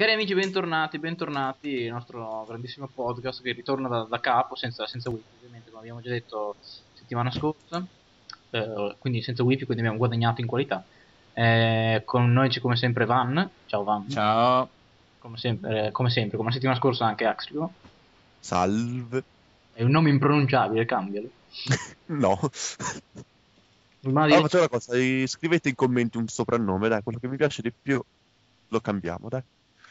Cari amici, bentornati, bentornati il nostro grandissimo podcast che ritorna da, da capo, senza, senza wifi, ovviamente, come abbiamo già detto settimana scorsa, eh, quindi senza wifi, quindi abbiamo guadagnato in qualità. Eh, con noi c'è come sempre Van, ciao Van, Ciao. come sempre, eh, come, sempre, come la settimana scorsa anche Axlio, Salve. è un nome impronunciabile, cambialo. No. Ma Allora facciamo una cosa, scrivete in commenti un soprannome, dai, quello che mi piace di più lo cambiamo, dai.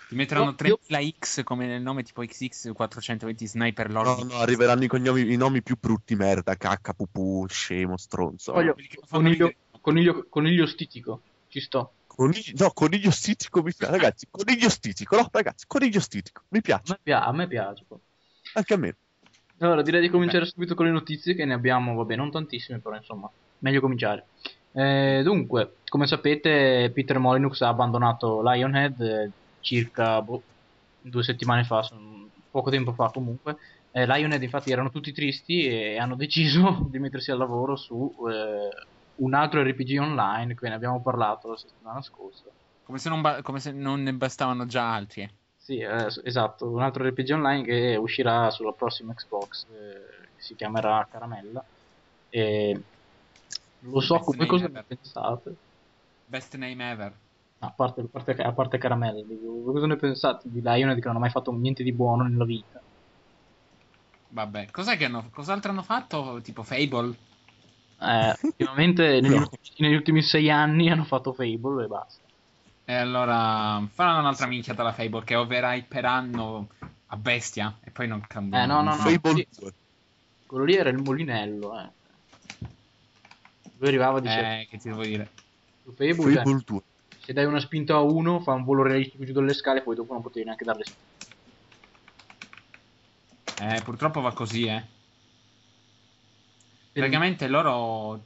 Ti metteranno No, io- 3000 X come nel nome tipo XX420 Sniper No, Lord. no, arriveranno i cognomi, i nomi più brutti, merda, cacca, pupù, scemo, stronzo. voglio coniglio, coniglio, coniglio stitico, ci sto. Coniglio, no, coniglio stitico mi piace, ragazzi, coniglio stitico, no, ragazzi, coniglio stitico, mi A piace, me, pia- a me piace. anche a me. Allora, direi di cominciare subito con le notizie, che ne abbiamo, vabbè, non tantissime, però insomma, meglio cominciare. Eh, dunque, come sapete, Peter Molyneux ha abbandonato Lionhead eh, circa boh, due settimane fa, poco tempo fa comunque. Eh, Lionhead, infatti, erano tutti tristi e hanno deciso di mettersi al lavoro su eh, un altro RPG online, che ne abbiamo parlato la settimana scorsa. Come se, non ba- come se non ne bastavano già altri. Sì, eh, esatto, un altro RPG online che uscirà sulla prossima Xbox, eh, che si chiamerà Caramella. E lo so Best come cosa ever. ne pensate, Best name ever. A parte, a parte, a parte Caramella, dico, cosa ne pensate di Lionhead che non ha mai fatto niente di buono nella vita? Vabbè, cos'è che hanno, cos'altro hanno fatto? Tipo Fable? Eh, ultimamente negli, No. ultimi, negli ultimi sei anni hanno fatto Fable e basta. E allora faranno un'altra minchiata alla Fable che overhyperanno a bestia e poi non cambiano. Eh, no, no, no. Fable sì. 2. Quello lì era il mulinello, eh. Lui arrivava e diceva, Eh, che ti devo dire? su Fable, cioè, Fable 2. Se dai una spinta a uno fa un volo realistico giù dalle scale, poi dopo non potevi neanche darle spinte. Eh, purtroppo va così, eh. Praticamente loro,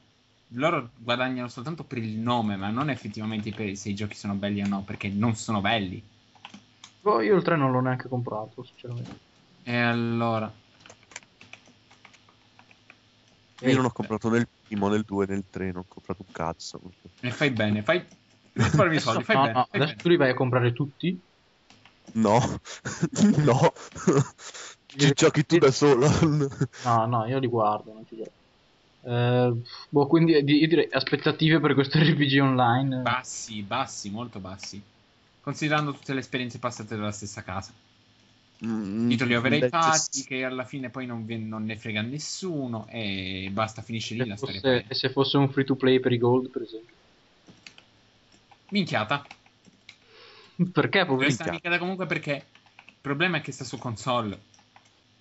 loro guadagnano soltanto per il nome, ma non effettivamente per se i giochi sono belli o no, perché non sono belli. Però io il 3 non l'ho neanche comprato, sinceramente. E allora, Io non ho comprato nel primo, nel 2, nel 3, non ho comprato un cazzo. e fai bene, fai risparmi i soldi, fai no, bene. no, fai adesso bene. tu li vai a comprare tutti. No, no. Ci giochi tu da solo. No, no, io li guardo, non ci gioco. Eh, boh, quindi eh, io direi aspettative per questo RPG online. Bassi, bassi, molto bassi. Considerando tutte le esperienze passate dalla stessa casa. Mm, Titoli overhypati che alla fine poi non, vi- non ne frega nessuno e basta, finisce lì Se la storia. fosse, e se fosse un free to play per i gold, per esempio. Minchiata. Perché, poverino? Questa minchiata comunque perché il problema è che sta su console.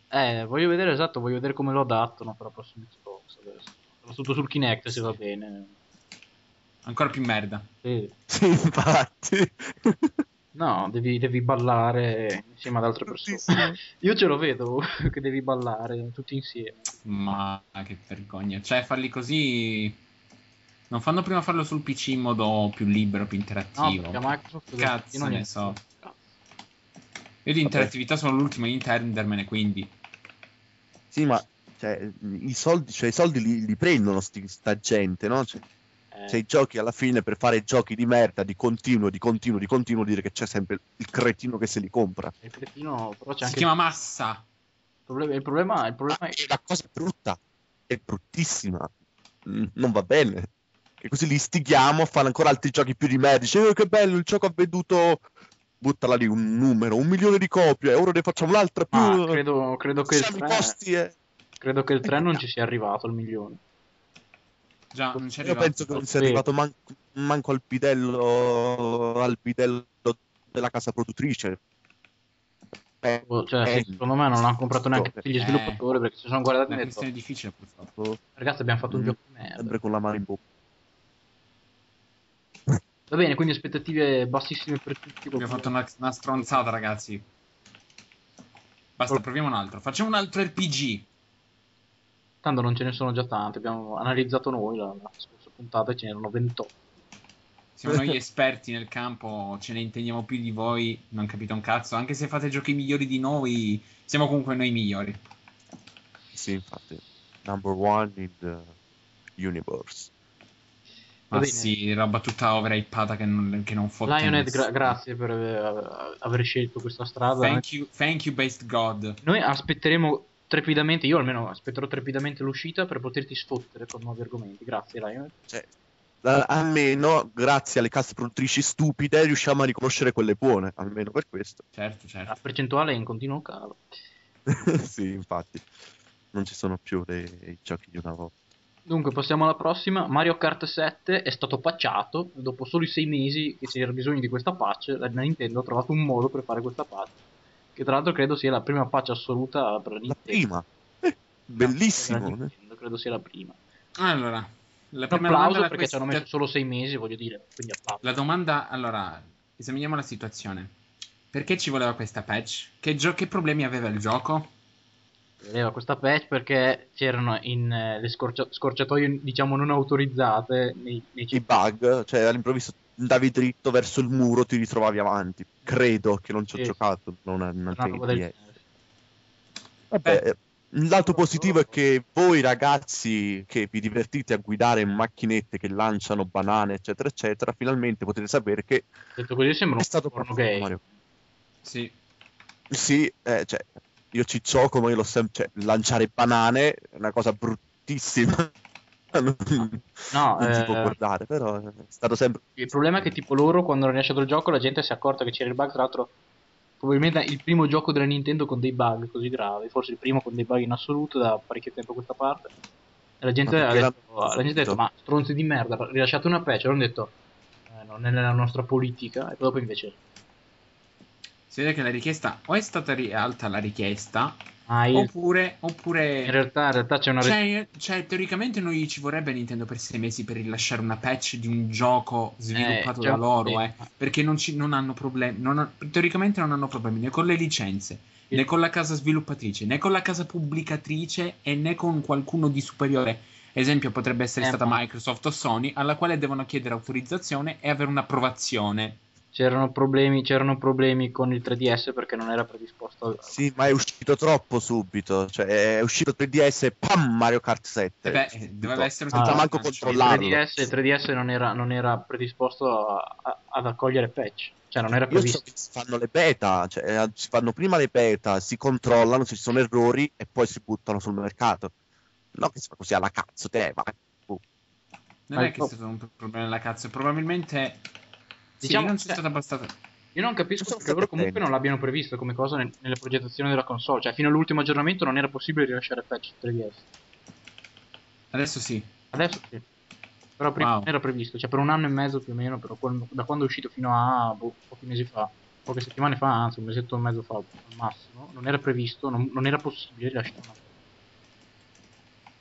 Eh, voglio vedere esatto, voglio vedere come lo adattano per la prossima Xbox adesso. Soprattutto sul Kinect se va bene. Ancora più merda. Sì. Sì, infatti. No, devi, devi ballare insieme ad altre persone. Io ce lo vedo che devi ballare tutti insieme. Ma che vergogna. Cioè, farli così. Non fanno prima farlo sul PC in modo più libero, più No, interattivo. perché Microsoft Cazzo non ne so. Io di interattività sono l'ultimo a intendermene, quindi. Sì, ma cioè, i soldi, cioè, i soldi li, li prendono sti- sta gente, no? Cioè, Eh, se i giochi alla fine per fare giochi di merda di continuo, di continuo, di continuo, dire che c'è sempre il cretino che se li compra. il cretino, però c'è Si anche chiama massa. il problema, il problema, il problema Ma è e la cosa è brutta, è bruttissima, Mm, non va bene. E così li stighiamo a fare ancora altri giochi più di merda. Dice, "Oh, che bello, il gioco ha venduto, buttala lì un numero, un milione di copie, e ora ne facciamo un'altra più. Ma credo, credo che il Facciamo i 3, costi e... credo che il 3 non ci sia arrivato al milione. Già, non c'è Io arrivato. penso che non sia arrivato man- manco al bidello, al bidello della casa produttrice. Eh, Cioè, eh, secondo me non hanno comprato neanche tutti gli Eh. sviluppatori perché si sono guardati È una detto questione difficile, purtroppo. purtroppo, ragazzi abbiamo fatto un Mm. gioco di merda. sempre con la mano in bocca. Va bene, quindi aspettative bassissime per tutti. Abbiamo fatto una, una stronzata, ragazzi. Basta, proviamo un altro. Facciamo un altro RPG. Tanto non ce ne sono già tanti, abbiamo analizzato noi la, la scorsa puntata e ce n'erano 28. Siamo noi esperti nel campo, ce ne intendiamo più di voi, non capite un cazzo. Anche se fate giochi migliori di noi, siamo comunque noi migliori. Sì, infatti. Number one in the universe. Ma sì, roba tutta overhypata che non, che non fotte Lionhead, gra- grazie per aver, aver scelto questa strada. Thank you, thank you, based God. Noi aspetteremo trepidamente, io almeno aspetterò trepidamente l'uscita per poterti sfottere con nuovi argomenti. Grazie, Lionhead. Cioè, almeno grazie alle case produttrici stupide riusciamo a riconoscere quelle buone, almeno per questo. Certo, La certo. percentuale è in continuo calo. sì, infatti. Non ci sono più le- i giochi di una volta. Dunque, passiamo alla prossima. Mario Kart 7 è stato patchato. Dopo soli 6 mesi che c'era bisogno di questa patch, la Nintendo ha trovato un modo per fare questa patch. Che tra l'altro credo sia la prima patch assoluta per la La Nintendo. prima. Eh, la bellissimo. eh. Nintendo, credo sia la prima. Allora, la Un prima applauso domanda da perché ci hanno messo solo 6 mesi, voglio dire. Quindi applauso. La domanda, allora, esaminiamo la situazione. Perché ci voleva questa patch? Che, gio- che problemi aveva il gioco? Aveva questa patch perché c'erano in, eh, le scorcia- scorciatoie, diciamo, non autorizzate nei, nei I bug, cioè all'improvviso andavi dritto verso il muro, ti ritrovavi avanti. Credo che non ci ho Sì. giocato, non, non una del. Vabbè, eh, il lato positivo è che voi ragazzi che vi divertite a guidare macchinette che lanciano banane, eccetera, eccetera, finalmente potete sapere che Detto così sembra è stato porno proprio gay. Mario. Sì. Sì, eh, cioè, io ci gioco, ma io l'ho sempre... Cioè, lanciare banane è una cosa bruttissima. non No, non si può eh, guardare, però è stato sempre... Il problema è che tipo loro quando hanno rilasciato il gioco la gente si è accorta che c'era il bug, tra l'altro probabilmente il primo gioco della Nintendo con dei bug così gravi, forse il primo con dei bug in assoluto da parecchio tempo a questa parte. E la gente, ha detto, la gente ha detto, ma stronzi di merda, rilasciate una patch, hanno detto, "Eh, non è nella nostra politica, e poi dopo invece, Si vede che la richiesta o è stata ri- alta la richiesta, ah, il- oppure, oppure in realtà, in realtà c'è una... Cioè, cioè, teoricamente non gli ci vorrebbe Nintendo per sei mesi per rilasciare una patch di un gioco sviluppato c'è da loro, eh, perché non, ci- non hanno problemi, non ha- teoricamente non hanno problemi né con le licenze, né con la casa sviluppatrice, né con la casa pubblicatrice e né con qualcuno di superiore. Esempio potrebbe essere Eh, stata ma- Microsoft o Sony, alla quale devono chiedere autorizzazione e avere un'approvazione. C'erano, problemi, c'erano problemi con il 3DS perché non era predisposto al... Sì, ma è uscito troppo subito. Cioè, è uscito 3DS e pam, Mario Kart 7. Eh beh, eh, doveva essere un senza Ah, manco controllarlo. Il 3DS, il 3DS non, era, non era predisposto a- a- ad accogliere patch, cioè non era Io so previsto. che si fanno le beta, cioè eh, si fanno prima le beta, si controllano se ci sono errori e poi si buttano sul mercato. No, che si fa così alla cazzo, te, vai. boh. Non è che è stato un problema della cazzo, probabilmente sì, Diciamo- non c'è cioè- stata abbastanza. Io non capisco perché loro comunque non l'abbiano previsto come cosa nel- nelle progettazioni della console, cioè fino all'ultimo aggiornamento non era possibile rilasciare patch 3DS. Adesso sì. Adesso sì. Però prima Wow. non era previsto, cioè per un anno e mezzo più o meno, però quando- da quando è uscito fino a boh, pochi mesi fa, poche settimane fa, anzi un mesetto e mezzo fa al massimo, non era previsto, non, non era possibile rilasciare una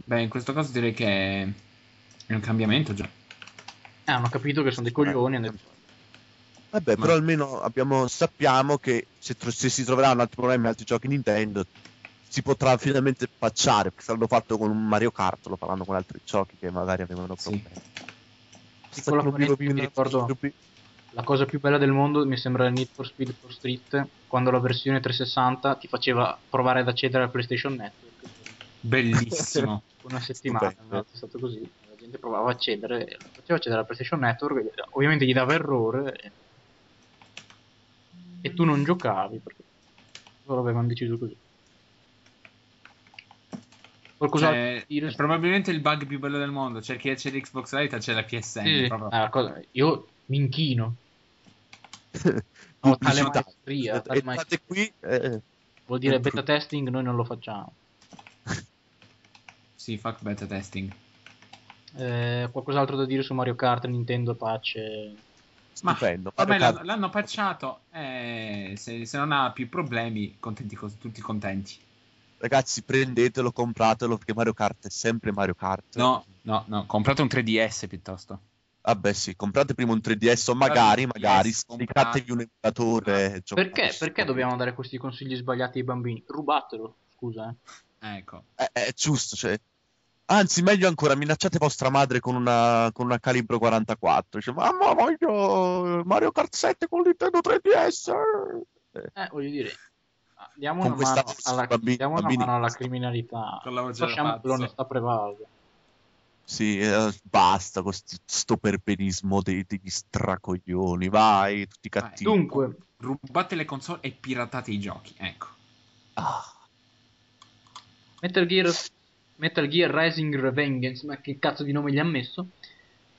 Beh, in questo caso direi che è un cambiamento già. Eh, hanno capito che sono dei coglioni hanno detto, Vabbè, Ma- però almeno abbiamo, sappiamo che se, tro- se si troveranno altri problemi, altri giochi Nintendo, si potrà finalmente patchare, perché se l'hanno fatto con un Mario Kart, lo faranno con altri giochi che magari avevano Sì. problemi. Piccola Sta parentesi, più- mi ricordo- La cosa più bella del mondo mi sembra il Need for Speed for Street, quando la versione 360 ti faceva provare ad accedere al PlayStation Network. Bellissimo. Una settimana Stupendo. è stato così. La gente provava a accedere, faceva accedere al PlayStation Network, ovviamente gli dava errore e, tu non giocavi perché loro avevano deciso così. Qualcos'altro Cioè, dire? è probabilmente il bug più bello del mondo. Cerchi di accedere Xbox Live, c'è la PSN. Sì. Ah, cosa- io mi inchino. Ho tale maestria, tale maestria. state qui, eh, Vuol dire beta testing noi non lo facciamo. Sì, fuck beta testing. Eh, qualcos'altro da dire su Mario Kart, Nintendo, patch? Eh? Ma stupendo. Ormai l'hanno, l'hanno patchato. eh, se, se non ha più problemi, contenti tutti contenti. Ragazzi, prendetelo, compratelo, perché Mario Kart è sempre Mario Kart. No, no, no. Comprate un 3DS piuttosto. Vabbè, sì, comprate prima un 3DS o magari, un magari, 3DS, scaricatevi un emulatore. e giocate Perché, perché dobbiamo dare questi consigli sbagliati ai bambini? Rubatelo, scusa. Eh. Ecco. È, è giusto, cioè. Anzi, meglio ancora, minacciate vostra madre con una, con una calibro 44. Dice, mamma, voglio Mario Kart 7 con Nintendo 3DS. Eh, voglio dire, ah, diamo una, mano alla, bambini- diamo una bambini- mano alla criminalità. Lasciamo che l'onestà prevalga. Sì, eh, basta con sti- sto perbenismo dei- degli stracoglioni. Vai, tutti Vai. cattivi. Dunque, Rubate le console e piratate i giochi. Ecco. Ah, Metal Gear, Metal Gear Rising Revengeance, ma che cazzo di nome gli ha messo?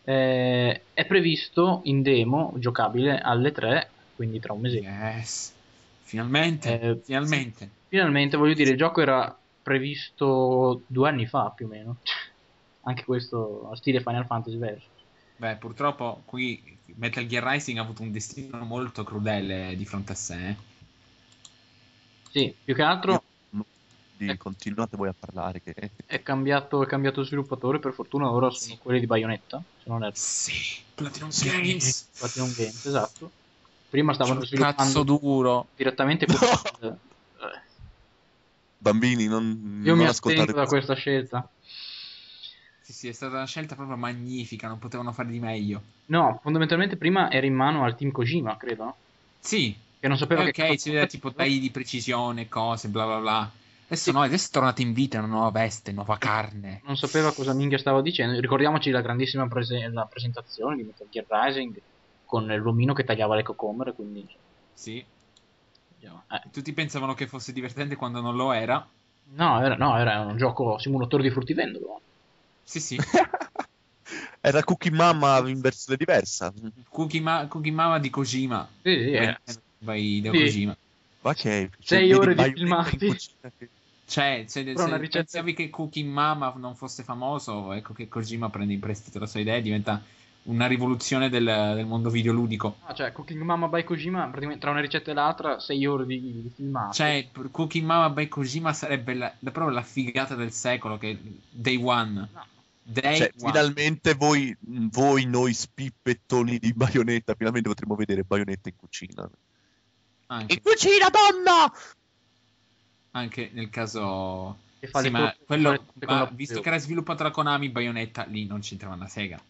Eh, è previsto in demo, giocabile alle 3, quindi tra un mese. Yes. Finalmente. Eh, finalmente. Finalmente, voglio dire, il gioco era previsto due anni fa più o meno. Anche questo stile Final Fantasy verso. Beh, purtroppo qui Metal Gear Rising ha avuto un destino molto crudele di fronte a sé. eh. Sì, più che altro di- Ecco. continuate voi a parlare che è cambiato, è cambiato sviluppatore, per fortuna ora sono Sì. quelli di Bayonetta, se non erro. Sì, Platinum. Games. Platinum Games, esatto. Prima stavano Cazzo sviluppando duro. direttamente con... Eh, bambini non, Io non mi attendo da questa scelta. Sì, sì, è stata una scelta proprio magnifica, non potevano fare di meglio. No, fondamentalmente prima era in mano al team Kojima, credo, no? Sì, Che non sapeva eh, che ok, cazzo si vedeva tipo tagli di precisione, cose, bla bla bla. Adesso no, adesso è tornato in vita una nuova veste, nuova carne. non sapeva cosa minchia stava dicendo. Ricordiamoci la grandissima prese- la presentazione di Metal Gear Rising con l'omino che tagliava le cocomere, quindi Sì. eh, Tutti pensavano che fosse divertente quando non lo era. no, era, no, era un gioco simulatore di fruttivendolo. Sì, sì. era Cookie Mama in versione diversa Cookie, Ma- Cookie Mama di Kojima. Sì, sì, Eh, era. Vai da Sì. Kojima. ma che Sei ore di filmati. che- Cioè, se, Però se una ricetta- pensavi che Cookie Mama non fosse famoso, ecco che Kojima prende in prestito la sua idea e diventa una rivoluzione del, del mondo videoludico. Ah, cioè, Cooking Mama by Kojima, praticamente tra una ricetta e l'altra, 6 ore di, di filmato. Cioè, Cookie Mama by Kojima sarebbe la, la- proprio la figata del secolo, che Day One. No. Day Cioè, One. finalmente voi, voi, noi spippettoni di Bayonetta, finalmente potremo vedere Bayonetta in cucina. Anche, In cucina, donna! Anche nel caso... Che fa Sì, ma quello, ma la- visto che era sviluppato da Konami, Bayonetta lì non c'entrava una sega.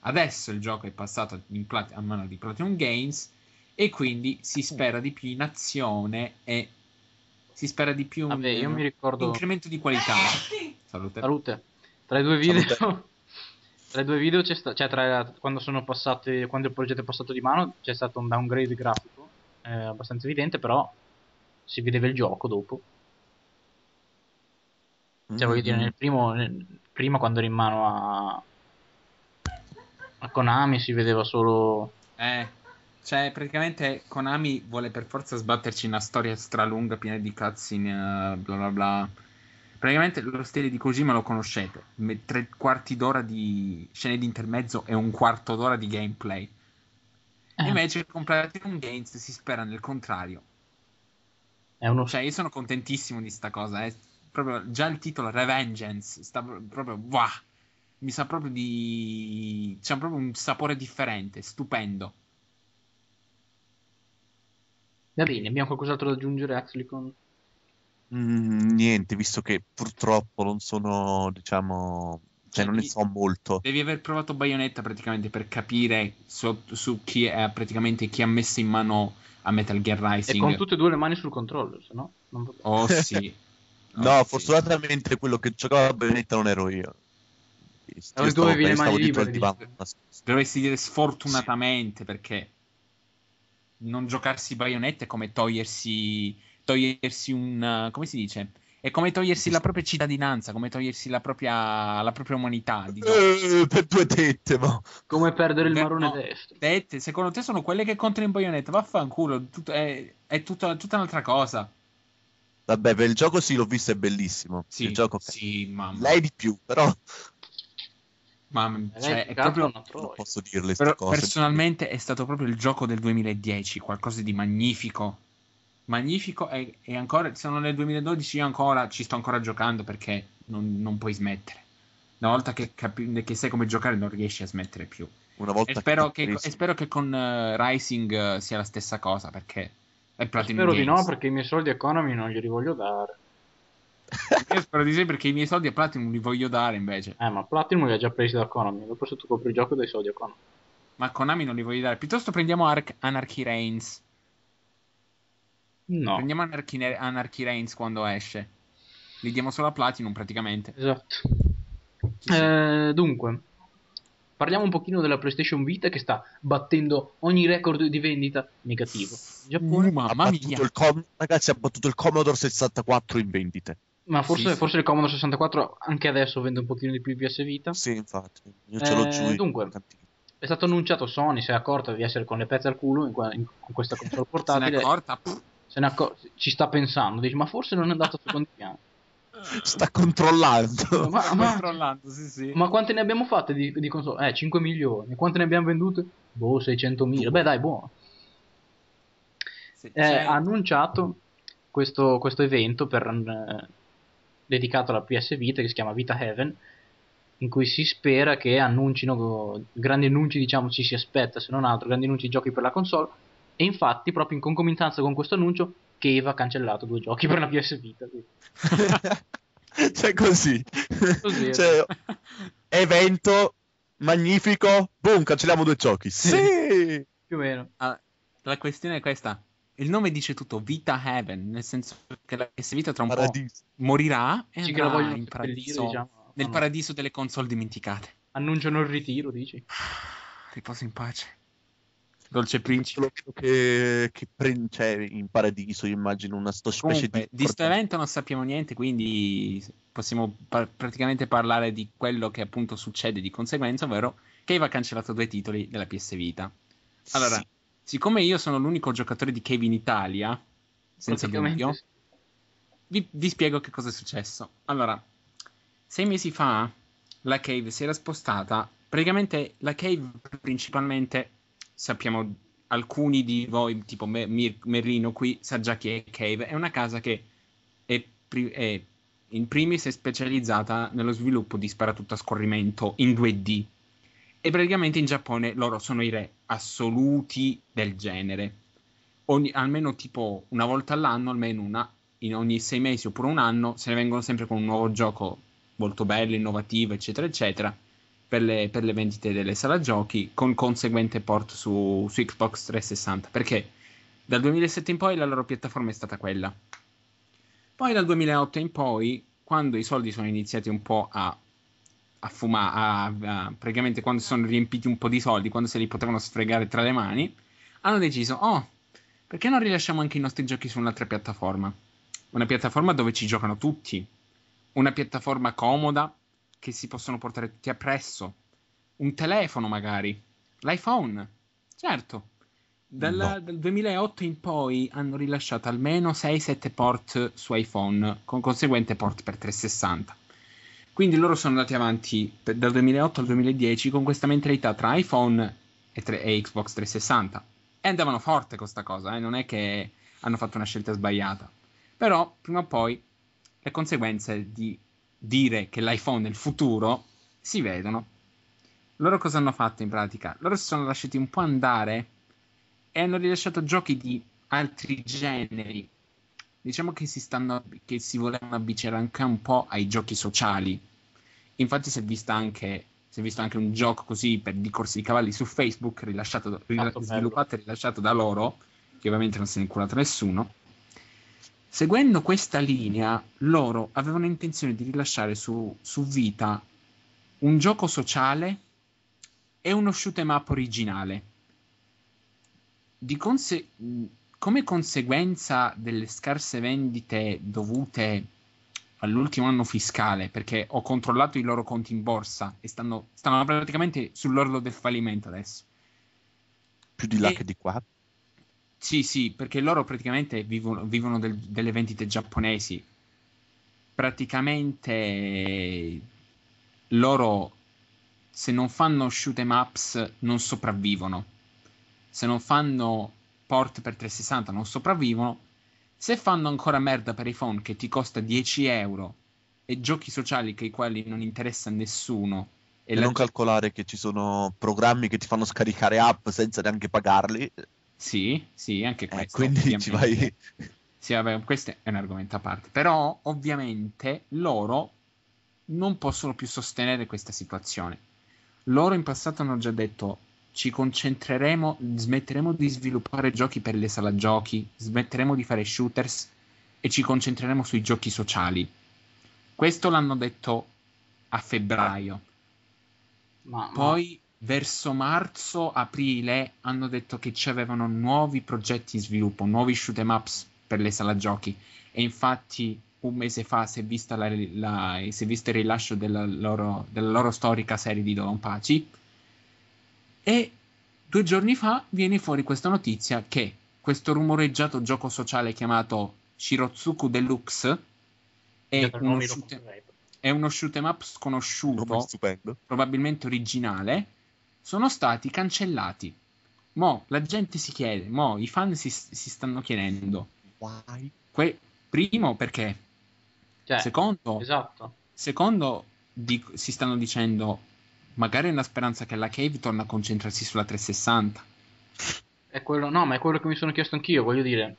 Adesso il gioco è passato in plat- a mano di Platinum Games e quindi si spera di più in azione e si spera di più Vabbè, io un mi ricordo... incremento di qualità. Salute. Salute. Tra i due video, tra i due video c'è stato, cioè tra, quando sono passati, quando il progetto è passato di mano, c'è stato un downgrade grafico, eh, abbastanza evidente, però si vedeva il gioco dopo. Cioè, voglio dire, Mm. nel primo, nel- prima quando ero in mano a, a Konami si vedeva solo... Eh, cioè, praticamente Konami vuole per forza sbatterci una storia stralunga piena di cutscene, eh, bla bla bla. Praticamente lo stile di Kojima lo conoscete, tre quarti d'ora di scene di intermezzo e un quarto d'ora di gameplay. eh, Invece con Platinum Games si spera nel contrario. è uno... Cioè, io sono contentissimo di sta cosa. È proprio già il titolo Revengeance sta pro- proprio. Wow, mi sa proprio di. C'è proprio un sapore differente, stupendo. Va bene, abbiamo qualcos'altro da aggiungere, Axlicon? Mm, niente, visto che purtroppo non sono, diciamo, cioè Cioè, non ne so molto. Devi aver provato Bayonetta praticamente per capire su, su chi è praticamente chi ha messo in mano a Metal Gear E Rising. con tutte e due le mani sul controller, se no... Non... Oh sì. No, Oh, sì. fortunatamente quello che giocava a Bayonetta non ero io. Allora, avevi le mani libere, nascosto. Dovresti dire sfortunatamente perché non giocarsi Bayonetta è come togliersi, togliersi un... come si dice? È come togliersi la propria cittadinanza, come togliersi la propria, la propria umanità. di gioco. Eh, per due tette, ma... Come perdere il marrone no. destro. Tette, secondo te sono quelle che contano in Bayonetta? Vaffanculo, tutto- è, è tutta, tutta un'altra cosa. Vabbè, per il gioco sì, l'ho visto, è bellissimo. Sì, il gioco sì, mamma. Lei di più, però mamma, cioè, che è proprio... una troia. non posso dirle queste Però cose. personalmente è stato proprio il gioco del 2010, qualcosa di magnifico. Magnifico e, e ancora, sono nel 2012, io ancora ci sto ancora giocando perché non, non puoi smettere. Una volta che, capi- che sai come giocare non riesci a smettere più. Una volta E spero che, preso- e spero che con eh, Rising eh, sia la stessa cosa perché è Platinum Spero di Games. no, perché i miei soldi a Konami non glieli voglio dare. Io spero di sì perché i miei soldi a Platinum li voglio dare invece. Eh, ma Platinum li ha già presi da Konami. Dopo se tu compri il gioco dai soldi a Konami. Ma Konami non li voglio dare. Piuttosto prendiamo Arc- Anarchy Reigns. No. Prendiamo Anarchy, Anarchy Reigns quando esce. Li diamo solo a Platinum praticamente. Esatto. Eh, dunque, parliamo un pochino della PlayStation Vita che sta battendo ogni record di vendita negativo. In Giappone, Uh, mamma mia. il Com- ragazzi, ha battuto il Commodore 64 in vendite. ma forse, sì, sì. forse il Commodore 64 anche adesso vende un pochino di più PS Vita. Sì, infatti. Io ce l'ho Eh, giù. in dunque. È stato annunciato Sony, si è accorta di essere con le pezze al culo in, qua- in- con questa console Se n'è portatile. accorta? Se ne accor- ci sta pensando, dice ma forse non è andato a secondo piano. Sta controllando. Ma- sta ma- controllando, sì, sì. Ma quante ne abbiamo fatte di, di console? Eh, 5 milioni. Quante ne abbiamo vendute? Boh, 600 mila. Beh, dai, buono. Sì, Eh, ha annunciato questo, questo evento per, eh, dedicato alla PS Vita che si chiama Vita Heaven, in cui si spera che annuncino grandi annunci, diciamo, ci si aspetta, se non altro, grandi annunci di giochi per la console. E infatti, proprio in concomitanza con questo annuncio, Cave ha cancellato due giochi per la PS Vita. quindi- cioè così. Così, Cioè, evento magnifico. Boom, cancelliamo due giochi. Sì. Più o meno. Ah, la questione è questa. Il nome dice tutto, Vita Heaven, nel senso che la PS Vita tra un Paradiso. po' morirà e Sì, che andrà in paradiso, diciamo. nel no. paradiso delle console dimenticate. Annunciano il ritiro, dici? Riposo in pace. Dolce principe. che, che pre- cioè, in paradiso, io immagino una sto specie Comunque, di... di sto evento non sappiamo niente, quindi possiamo par- praticamente parlare di quello che appunto succede di conseguenza, ovvero che Cave ha cancellato due titoli della PS Vita. Allora, Sì. siccome io sono l'unico giocatore di Cave in Italia, senza dubbio, vi, vi spiego che cosa è successo. Allora, sei mesi fa la cave si era spostata. Praticamente la cave principalmente sappiamo alcuni di voi, tipo me, Mir- Merlino qui, sa già chi è cave. È una casa che è, pri- è in primis è specializzata nello sviluppo di sparatutto a scorrimento in 2D. E praticamente in Giappone loro sono i re assoluti del genere. Ogni- almeno tipo una volta all'anno, almeno una in ogni sei mesi oppure un anno, se ne vengono sempre con un nuovo gioco molto bello, innovativo, eccetera, eccetera, per le, per le vendite delle sala giochi, con conseguente port su, su Xbox 360, perché dal 2007 in poi la loro piattaforma è stata quella. Poi dal 2008 in poi, quando i soldi sono iniziati un po' a, a fumare, a, a- praticamente quando si sono riempiti un po' di soldi, quando se li potevano sfregare tra le mani, hanno deciso, oh, perché non rilasciamo anche i nostri giochi su un'altra piattaforma? Una piattaforma dove ci giocano tutti, una piattaforma comoda che si possono portare tutti appresso, un telefono magari, l'iPhone, certo. Dal, No. dal 2008 in poi hanno rilasciato almeno 6-7 port su iPhone, con conseguente port per 360. Quindi loro sono andati avanti per- dal 2008 al 2010 con questa mentalità tra iPhone e, tre- e Xbox 360. E andavano forte con sta cosa, eh, non è che hanno fatto una scelta sbagliata. Però prima o poi le conseguenze di dire che l'iPhone è il futuro si vedono. Loro cosa hanno fatto in pratica? Loro si sono lasciati un po' andare e hanno rilasciato giochi di altri generi. Diciamo che si, stanno, che si volevano avvicinare anche un po' ai giochi sociali. Infatti si è, vista anche, si è visto anche un gioco così per di corsi di cavalli su Facebook, rilasciato, rila- sviluppato e rilasciato da loro, che ovviamente non se ne è curato nessuno. Seguendo questa linea, loro avevano intenzione di rilasciare su, su Vita un gioco sociale e uno shoot 'em up originale. Di conse- come conseguenza delle scarse vendite dovute all'ultimo anno fiscale, perché ho controllato i loro conti in borsa e stanno, stanno praticamente sull'orlo del fallimento adesso. Più di là E- che di qua. Sì, sì, perché loro praticamente vivono, vivono del- delle vendite giapponesi. Praticamente loro, se non fanno shoot 'em ups, non sopravvivono. Se non fanno port per 360, non sopravvivono. Se fanno ancora merda per iPhone che ti costa 10 euro e giochi sociali che i quali non interessa a nessuno. E la non ge- calcolare che ci sono programmi che ti fanno scaricare app senza neanche pagarli. Sì, sì, anche Eh, questo. quindi ci vai. Sì, vabbè, questo è un argomento a parte. Però, ovviamente, loro non possono più sostenere questa situazione. Loro in passato hanno già detto: ci concentreremo, smetteremo di sviluppare giochi per le sala giochi, smetteremo di fare shooters e ci concentreremo sui giochi sociali. Questo l'hanno detto a febbraio. Ma, ma- Poi verso marzo, aprile hanno detto che ci avevano nuovi progetti in sviluppo, nuovi shoot 'em ups per le sala giochi. E infatti un mese fa si è, vista la- la- si è visto il rilascio della loro, della loro storica serie di Don Paci. E due giorni fa viene fuori questa notizia che questo rumoreggiato gioco sociale chiamato Shirotsuku Deluxe è uno, shoot, è uno shoot 'em up sconosciuto probabilmente originale, sono stati cancellati. Mo la gente si chiede, mo i fan si, si stanno chiedendo, Why? que- primo perché, Cioè, secondo, esatto. secondo di- si stanno dicendo, magari è una speranza che la Cave torna a concentrarsi sulla 360. È quello, no, ma è quello che mi sono chiesto anch'io, voglio dire.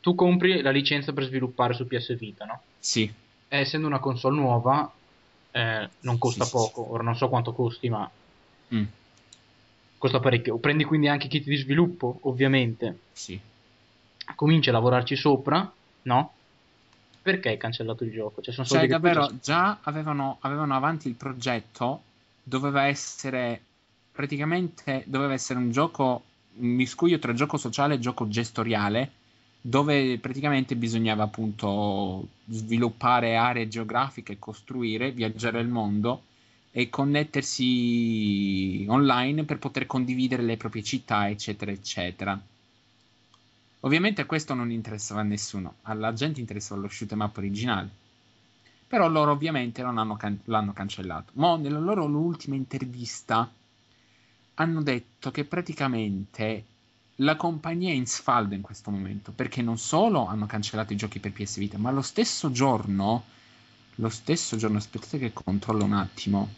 Tu compri la licenza per sviluppare su PS Vita, no? Sì, E essendo una console nuova, eh, non costa Sì, sì, poco. Ora non so quanto costi, ma Mm, costa parecchio. Prendi quindi anche i kit di sviluppo, ovviamente. sì. Cominci a lavorarci sopra, no? Perché hai cancellato il gioco? Cioè, sono Cioè, davvero, già avevano, avevano avanti il progetto, doveva essere praticamente doveva essere un gioco, un miscuglio tra gioco sociale e gioco gestoriale, dove praticamente bisognava appunto sviluppare aree geografiche, costruire, viaggiare il mondo e connettersi online per poter condividere le proprie città, eccetera, eccetera. Ovviamente questo non interessava a nessuno, alla gente interessava lo shoot 'em up originale. Però loro ovviamente hanno can- l'hanno cancellato. Ma nella loro ultima intervista hanno detto che praticamente la compagnia è in sfaldo in questo momento, perché non solo hanno cancellato i giochi per PS Vita, ma lo stesso giorno, lo stesso giorno, aspettate che controllo un attimo,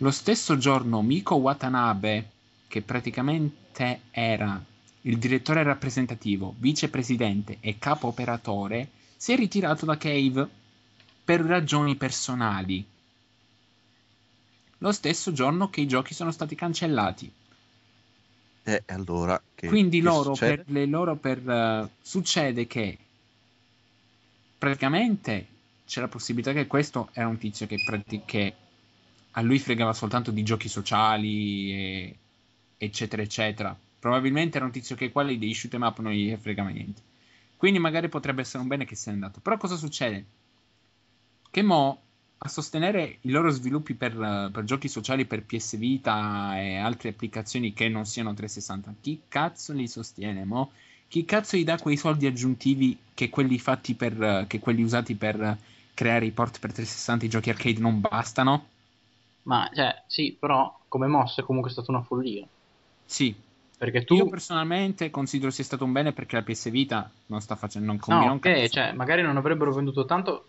lo stesso giorno Miko Watanabe, che praticamente era il direttore rappresentativo, vicepresidente e capo operatore, si è ritirato da Cave per ragioni personali. Lo stesso giorno che i giochi sono stati cancellati. E allora che, Quindi che loro per, le loro per eh, succede che praticamente c'è la possibilità che questo era un tizio che, prati- che a lui fregava soltanto di giochi sociali e eccetera eccetera. Probabilmente era un tizio che quelli dei shoot 'em up non gli fregava niente. Quindi magari potrebbe essere un bene che n'è andato. Però cosa succede? Che mo a sostenere i loro sviluppi per, per giochi sociali per PS Vita e altre applicazioni che non siano 360, chi cazzo li sostiene mo? Chi cazzo gli dà quei soldi aggiuntivi che quelli fatti per che quelli usati per creare i port per 360 i giochi arcade non bastano? Ma, cioè, sì, però come mossa è comunque stata una follia. Sì, Perché tu... io personalmente considero sia stato un bene perché la PS Vita non sta facendo non No, un ok, cioè, magari non avrebbero venduto tanto,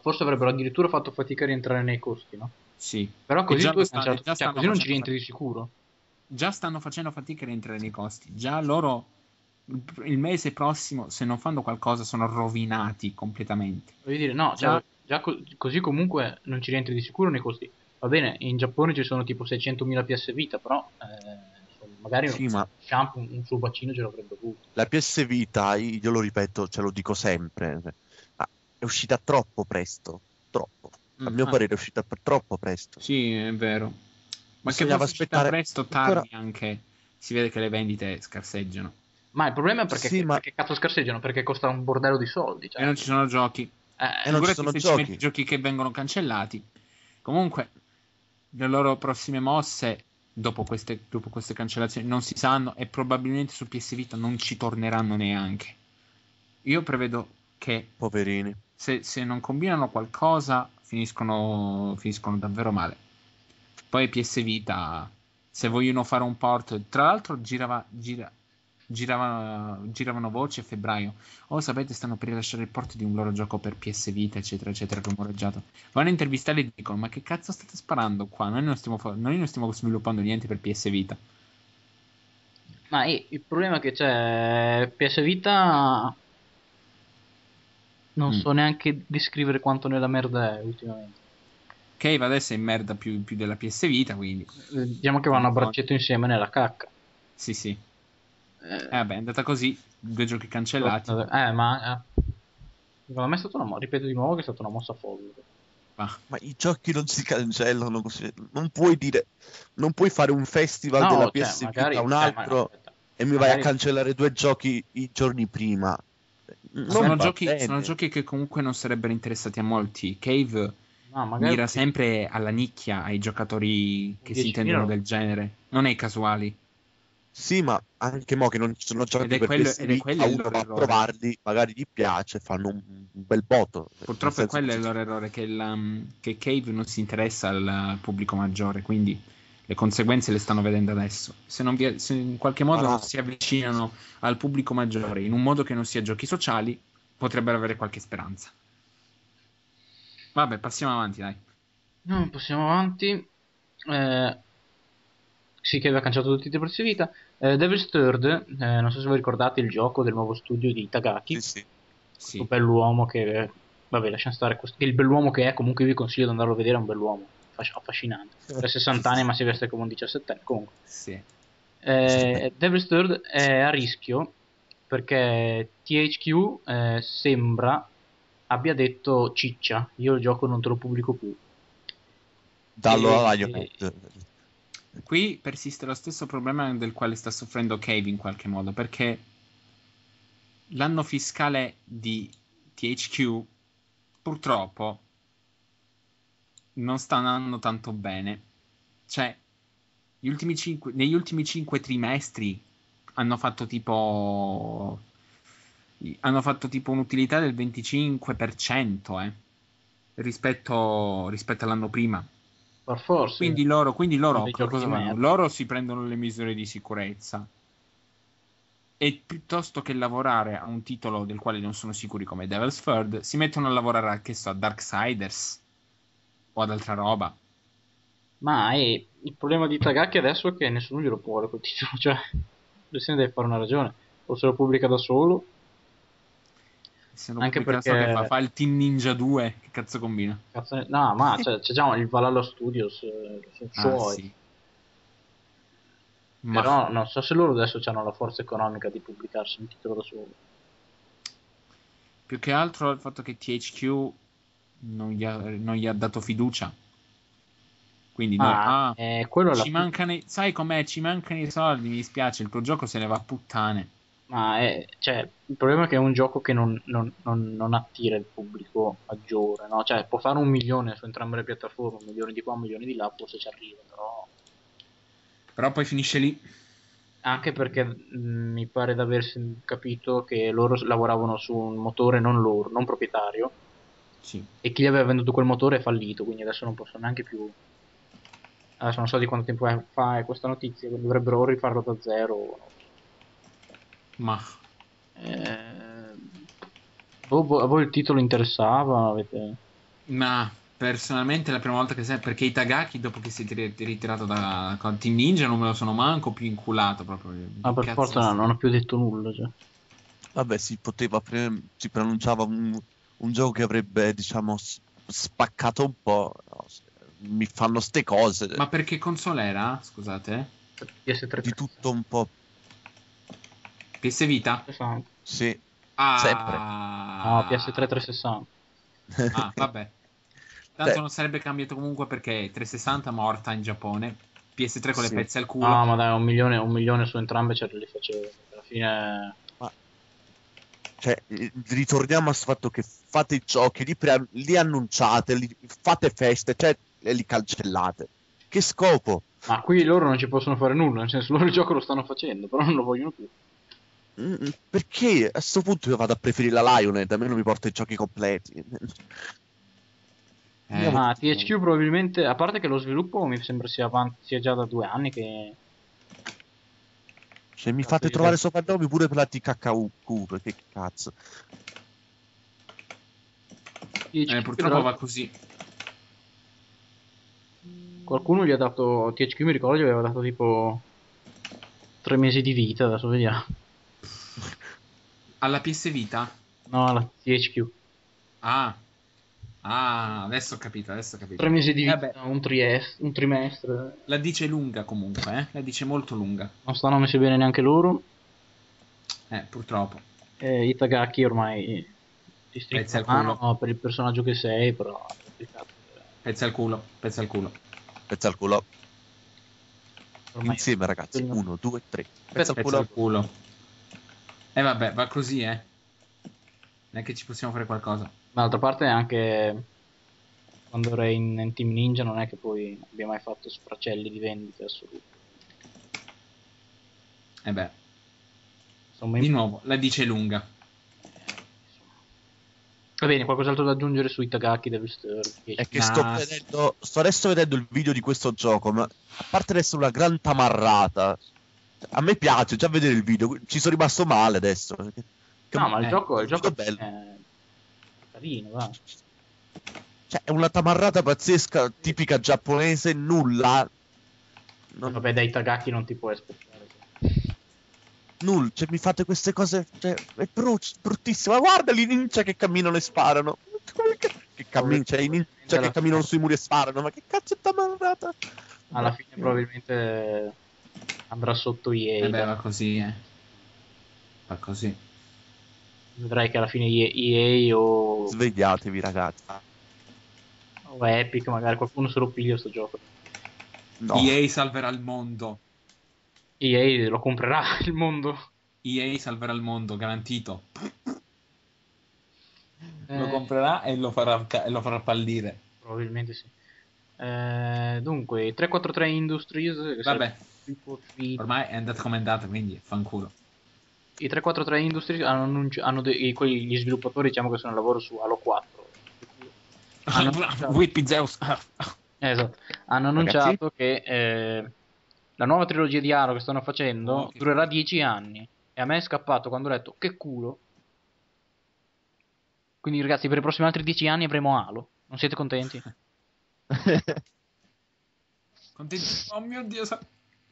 forse avrebbero addirittura fatto fatica a rientrare nei costi, no? Sì. Però così, già tu cancellato- già cioè, così non ci rientri di sicuro. già stanno facendo fatica a rientrare nei costi. Già loro il- mese prossimo, se non fanno qualcosa, sono rovinati completamente. Voglio dire, no, Già- cioè, già co- così comunque non ci rientri di sicuro nei costi. Va bene, in Giappone ci sono tipo 600.000 PS Vita, però eh, magari Sì, un ma shampoo, un, un suo bacino ce l'avrebbe avuto. la PS Vita, io lo ripeto, ce lo dico sempre, è uscita troppo presto, troppo. A Mm, mio ah, parere è uscita per troppo presto. Sì, è vero. Ma che uscita aspettare presto, ancora- tardi anche. Si vede che le vendite scarseggiano. Ma il problema è perché, Sì, ma- perché cazzo scarseggiano? Perché costa un bordello di soldi. Cioè, E non ci sono giochi. eh, E non ci sono giochi. giochi che vengono cancellati. Comunque, le loro prossime mosse, dopo queste, dopo queste cancellazioni, non si sanno e probabilmente su PS Vita non ci torneranno neanche. Io prevedo che Poverini. se, se non combinano qualcosa finiscono, finiscono davvero male. Poi PS Vita, se vogliono fare un port, tra l'altro girava, gira- girava- giravano voci a febbraio. Oh, sapete, stanno per rilasciare il port di un loro gioco per PS Vita, eccetera, eccetera, rumoreggiato. Vanno a intervistare e dicono, ma che cazzo state sparando qua? Noi non stiamo, fa- noi non stiamo sviluppando niente per PS Vita. Ma il problema è che c'è PS Vita. Non Mm. so neanche descrivere quanto nella merda è ultimamente. Cave adesso è in merda più, più della PS Vita, quindi Eh, Diciamo che vanno a braccetto insieme nella cacca. sì, sì. Eh, Eh, vabbè, è andata così, due giochi cancellati. Eh, ma eh, secondo me è stata una mo- ripeto di nuovo che è stata una mossa folle. Va. Ma i giochi non si cancellano così. Non puoi dire. Non puoi fare un festival No, della cioè, PSP magari- da un eh, ma- altro aspetta. e mi vai magari- a cancellare due giochi i giorni prima. Non sono, giochi, sono giochi che comunque non sarebbero interessati a molti. Cave No, magari mira sempre alla nicchia, ai giocatori che si 10.000 intendono del genere, non ai casuali. Sì, ma anche mo che non ci sono giochi Ed è per quello- PSP, ed è quello a il uno loro va a provarli, magari gli piace, fanno un, bel voto. Purtroppo è quello senso il che- loro errore, che, il, che Cave non si interessa al pubblico maggiore, quindi le conseguenze le stanno vedendo adesso. Se, non vi- se in qualche modo Ah. non si avvicinano al pubblico maggiore in un modo che non sia giochi sociali, potrebbero avere qualche speranza. Vabbè, passiamo avanti, dai. No, passiamo avanti. Eh, sì, che aveva cancellato tutti i titoli per vita. Eh, Devil's Third, eh, non so se vi ricordate il gioco del nuovo studio di Itagaki. Sì, sì. Sì. Questo bell'uomo che... Vabbè, lasciamo stare. questo- che il bell'uomo che è, comunque vi consiglio di andarlo a vedere, è un bell'uomo. Affas- Affascinante. Ha 60 anni ma si veste come un 17 anni. Comunque. Sì. Eh, Devil's Third è a rischio perché THQ eh, sembra abbia detto ciccia, io il gioco non te lo pubblico più. Dallo E- a Lionhead. Qui persiste lo stesso problema del quale sta soffrendo Cave in qualche modo, perché l'anno fiscale di THQ purtroppo non sta andando tanto bene. Cioè, ultimi cinque- negli ultimi cinque trimestri hanno fatto tipo hanno fatto tipo un'utilità del 25% eh, rispetto, rispetto all'anno prima. Per forza. Quindi loro, quindi loro. Loro si prendono le misure di sicurezza. E piuttosto che lavorare a un titolo del quale non sono sicuri come Devil's Third, si mettono a lavorare a, che so, a Darksiders o ad altra roba. Ma è- il problema di Tagaki adesso è che nessuno glielo vuole quel titolo, cioè lui se ne deve fare una ragione. O se lo pubblica da solo, Se non Anche perché- che fa, fa il Team Ninja 2, che cazzo combina? cazzo No, ma c'è, c'è già il Valhalla Studios, eh, Ah, suoi. sì. Ma Però non so se loro adesso hanno la forza economica di pubblicarsi un titolo da solo. più che altro il fatto che THQ non gli ha, non gli ha dato fiducia. Quindi no, Ah, ah, eh, è la ci mancano i- sai com'è? Ci mancano i soldi, mi dispiace, il tuo gioco se ne va a puttane. Ma è, cioè, il problema è che è un gioco che non, non- non- non attira il pubblico maggiore, no? Cioè, può fare un milione su entrambe le piattaforme, un milione di qua, un milione di là, forse ci arriva, però... Però poi finisce lì. Anche perché mh, mi pare di aver capito che loro lavoravano su un motore non loro, non proprietario, Sì. e chi gli aveva venduto quel motore è fallito, quindi adesso non possono neanche più... Adesso non so di quanto tempo fa è questa notizia, dovrebbero rifarlo da zero o... Ma Eh, boh, boh, a voi il titolo interessava? Avete... Ma personalmente è la prima volta che sento perché Itagaki dopo che si è tir- ritirato da Team Ninja non me lo sono manco più inculato proprio. Ah, per Cazzo forza no, non ho più detto nulla. Cioè. Vabbè, si poteva, pre- si pronunciava un, un gioco che avrebbe, diciamo, s- spaccato un po'. no, mi fanno ste cose, Ma perché console era? Scusate. PS3 di tutto un po'. PS Vita? 360. Sì, Ah, Sempre. No, PS3 360. Ah, vabbè. Tanto Beh. non sarebbe cambiato comunque perché 360 morta in Giappone. PS3 con Sì. le pezze al culo. No, ma dai, un milione, un milione su entrambe ce li facevo. Alla fine... cioè, eh, ritorniamo al fatto che fate i giochi, li, pre- li annunciate, li- fate feste, cioè, e li cancellate. Che scopo? Ma qui loro non ci possono fare nulla, nel senso loro il gioco lo stanno facendo, però non lo vogliono più. Perché a questo punto io vado a preferire la Lionhead, a me non mi porta i giochi completi. Eh, Ma Ah, THQ probabilmente, a parte che lo sviluppo mi sembra sia avanti, sia già da due anni che... Cioè, mi fate trovare soprannomi pure per la TKQ, perché cazzo. THQ eh, purtroppo però- va così. Qualcuno gli ha dato, THQ mi ricordo gli aveva dato tipo tre mesi di vita, adesso vediamo. Alla PS Vita? No, la THQ. Ah. Ah, adesso ho capito, adesso ho capito. Tre mesi di vita, Vabbè. un, tries- un trimestre. La dice lunga comunque, eh? La dice molto lunga. Non stanno messi bene neanche loro. Eh, purtroppo. E Itagaki ormai ti al la mano culo. no, per il personaggio che sei, però. Pezza al culo, pezza al culo. Pezza al culo. Ormai- Insieme, ragazzi. Quello- Uno, due, tre. Pezza Pezza al Pezza culo. al culo. E vabbè, va così, eh. Non è che ci possiamo fare qualcosa. D'altra parte anche quando ero in, in Team Ninja non è che poi abbia mai fatto sfracelli di vendite assolute. E beh, Insomma, di in- nuovo, la dice lunga. Va bene, qualcos'altro da aggiungere sui Tagaki Devil Stir? È che Nah. sto vedendo, sto adesso vedendo il video di questo gioco, ma a parte essere una gran tamarrata, a me piace già vedere il video, ci sono rimasto male adesso. che- No, ma il eh, gioco, il è gioco è bello. carino, va. Cioè, è una tamarrata pazzesca, tipica giapponese, nulla. Non, Vabbè, dai Tagaki non ti puoi aspettare. nulla, cioè, mi fate queste cose, cioè, è brut- bruttissimo. Ma guarda i ninja che camminano e sparano. Che, che cammin- cioè, i ninja che camminano sui muri e sparano, ma che cazzo è tamarrata? Alla fine probabilmente andrà sotto EA. E beh, va così, eh. Va così. Vedrai che alla fine EA o, Svegliatevi, ragazzi. o Epic magari qualcuno se lo piglia sto gioco. No. EA salverà il mondo. EA lo comprerà il mondo. EA salverà il mondo, garantito. Lo Eh, comprerà e lo farà, e lo farà fallire. Probabilmente sì. Eh, dunque, 343 Industries, Vabbè, ormai è andata come è andata, quindi fanculo. i 343 Industries hanno, annunci- hanno dei- quelli- gli sviluppatori diciamo che sono al lavoro su Halo 4. Hanno annunciato- Whippy Zeus. Esatto. Hanno annunciato che eh, la nuova trilogia di Halo che stanno facendo Oh, che durerà figo. 10 anni. E a me è scappato quando ho detto che culo. Quindi ragazzi, per i prossimi altri 10 anni avremo Halo. Non siete contenti? Contenti? Oh mio Dio, sa-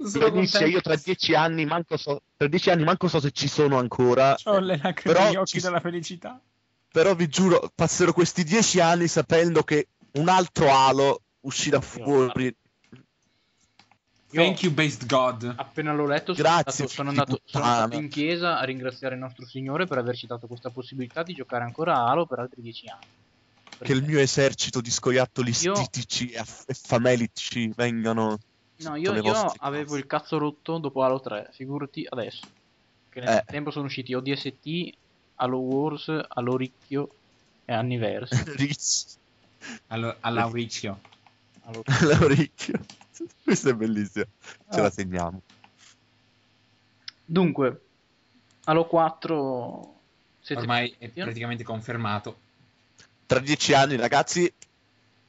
contento. io tra dieci anni manco so, tra dieci anni manco so se ci sono ancora. Ho le lacrime negli occhi ci- della felicità. Però vi giuro, passerò questi dieci anni sapendo che un altro Halo uscirà fuori. Thank you, based God. Appena l'ho letto, sono Grazie, andato, sono andato- sono andato in chiesa a ringraziare il nostro Signore per averci dato questa possibilità di giocare ancora a Halo per altri 10 anni. Che il mio esercito di scoiattoli Io- stitici e famelici vengano. No, io, io avevo il cazzo rotto dopo Halo 3, figurati adesso. Che nel Eh. frattempo sono usciti ODST, Halo Wars, Halo Ricchio e Anniverse. Ricci. Allo- All'Auricchio. L'orecchio. Questa è bellissima. Ce Ah. la segniamo. Dunque, Halo 4... siete Ormai è praticamente confermato. Tra dieci anni, ragazzi,